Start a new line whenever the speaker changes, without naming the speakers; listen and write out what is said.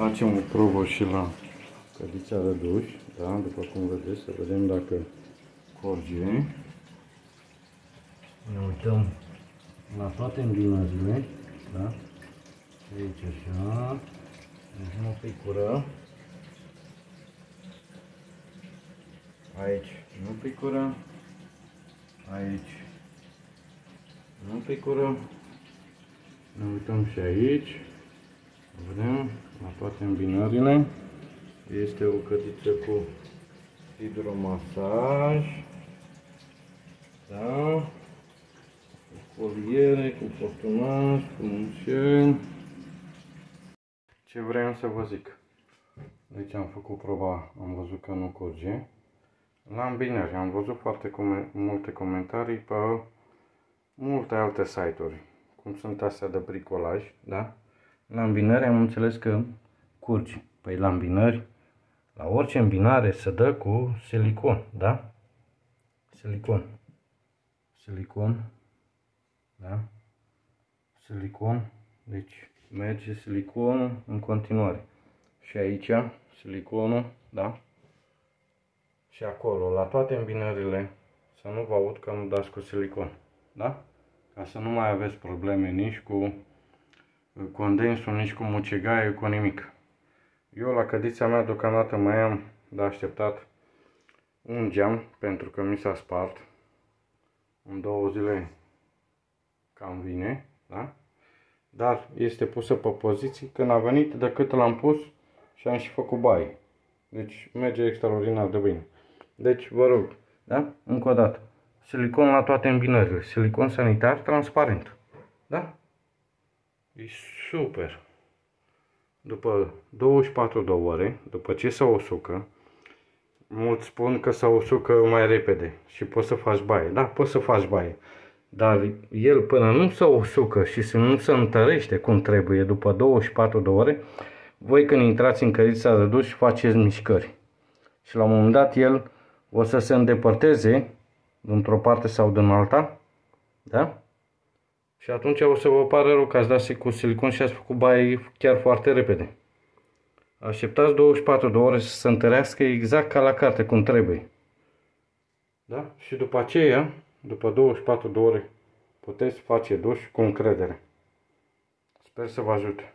Facem o probă și la cădița de duș, da? După cum vedeți, să vedem dacă corge. Ne uităm la toate îmbinările, da? Aici așa, mergem o picură. Aici nu picură, aici nu picură. Ne uităm și aici, vedem la toate îmbinările. Este o cătiță cu hidromasaj. Da? Cu foliere, cu portunaj, cu mușel. Ce vreau să vă zic? Deci am făcut proba, am văzut că nu curge. La îmbinări am văzut foarte com multe comentarii pe multe alte site-uri, cum sunt astea de bricolaj, da? La îmbinări am înțeles că curge. Păi la îmbinări, la orice îmbinare se dă cu silicon, da? Silicon. Silicon. Da? Silicon. Deci merge siliconul în continuare. Și aici siliconul, da? Și acolo, la toate îmbinările, să nu vă aud că nu dați cu silicon, da? Ca să nu mai aveți probleme nici cu condensul, nici cu mucegaie, cu nimic. Eu la cădița mea deocamdată mai am de așteptat un geam pentru că mi s-a spart. În două zile cam vine, da? Dar este pusă pe poziții. Când a venit, decât l-am pus și am și făcut baie. Deci merge extraordinar de bine. Deci vă rog, da? Încă o dată. Silicon la toate îmbinările. Silicon sanitar transparent. Da? E super. După 24 de ore, după ce se usucă, mulți spun că se usucă mai repede și poți să faci baie. Da, poți să faci baie. Dar el până nu se usucă și să nu se întărește cum trebuie după 24 de ore, voi când intrați în cărița de duș faceți mișcări. Și la un moment dat el o să se îndepărteze dintr-o parte sau din alta, da? Și atunci o să vă pară rău că ați dat cu silicon și ați făcut baie chiar foarte repede. Așteptați 24 de ore să se întărească exact ca la carte, cum trebuie. Da? Și după aceea, după 24 de ore, puteți face duș cu încredere. Sper să vă ajute.